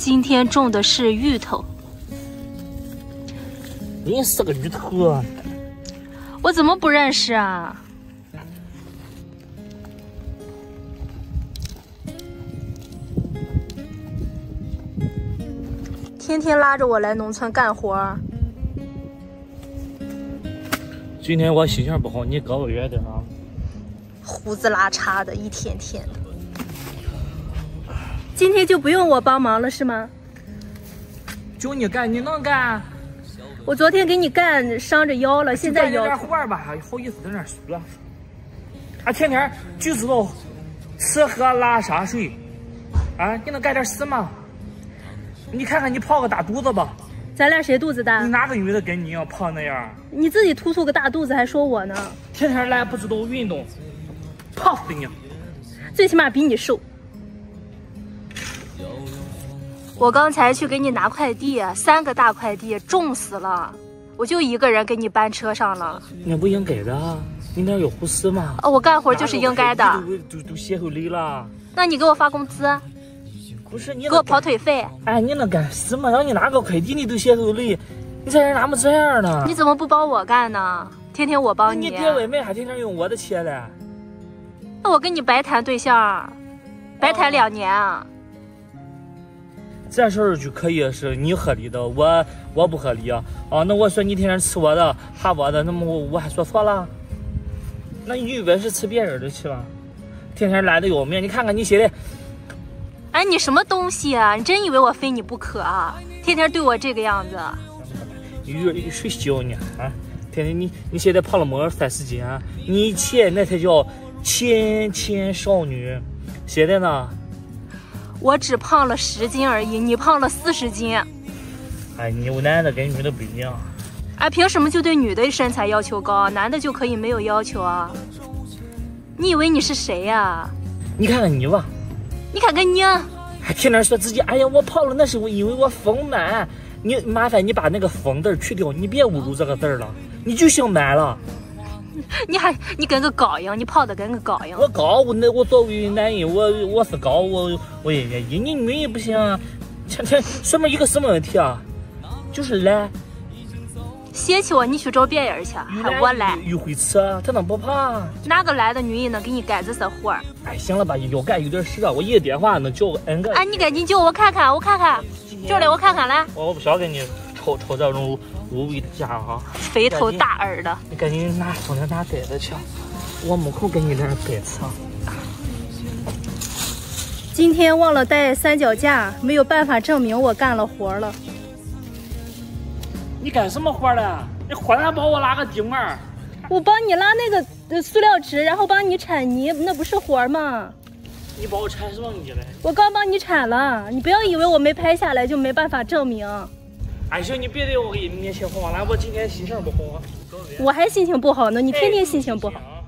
今天种的是芋头。你是个芋头啊，我怎么不认识啊？天天拉着我来农村干活。今天我心情不好，你隔我远点啊。胡子拉碴的，一天天的。今天就不用我帮忙了是吗？就你干，你能干？我昨天给你干伤着腰了，现在腰。干点活吧，还好意思在那说？啊天天就知道吃喝拉撒睡，啊，你能干点事吗？你看看你胖个大肚子吧，咱俩谁肚子大？你哪个女的跟你一样胖那样？你自己突出个大肚子还说我呢？天天来不知道运动，胖死你！最起码比你瘦。我刚才去给你拿快递，三个大快递重死了，我就一个人给你搬车上了。那不应该的，你那有护士吗？哦，我干活就是应该的。都都都歇后累了。那你给我发工资？不是你给我跑腿费。哎，你能干什么？让你拿个快递你都歇后累，你这人咋么这样呢？你怎么不帮我干呢？天天我帮你。你点外卖还天天用我的钱嘞？那我跟你白谈对象，白谈两年啊。这事儿就可以是你合理的，我我不合理啊！啊，那我说你天天吃我的，哈我的，那么我我还说错了？那你以为是吃别人的去吧？天天懒得要命，你看看你写的。哎，你什么东西啊？你真以为我非你不可啊？天天对我这个样子。有谁教你啊？天天你你现在胖了么三十斤啊？你以前那才叫纤纤少女，现在呢？我只胖了十斤而已，你胖了四十斤。哎，你我男的跟女的不一样。哎，凭什么就对女的身材要求高，男的就可以没有要求啊？你以为你是谁呀？你看看你吧，你看看你，还天天说自己，哎呀，我胖了，那是我因为我丰满。你麻烦你把那个丰字去掉，你别侮辱这个字了，你就姓满了。你还你跟个高一样，你胖的跟个高一样。我高，我那我作为男人，我我是高，我我也愿意。你女人不行，天天说明一个什么问题啊？就是懒。嫌弃我，你去找别人去，还我懒。又会吃，他能不胖？哪个懒的女人能给你干这些活儿？哎，行了吧，要干有点事啊，我一个电话能叫个 N 个。哎，你赶紧叫我看看，我看看，叫来我看看来。我我不想跟你吵吵这种。无谓的家啊，肥头大耳的，你赶紧拿送点拿袋子去，我门口给你点白吃。今天忘了带三脚架，没有办法证明我干了活了。你干什么活了？你忽然帮我拉个钉儿？我帮你拉那个塑料纸，然后帮你铲泥，那不是活吗？你帮我铲什么泥了？我刚帮你铲了，你不要以为我没拍下来就没办法证明。哎，行，你别在我面前晃了，我今天心情不好。我还心情不好呢，你天天心情不好。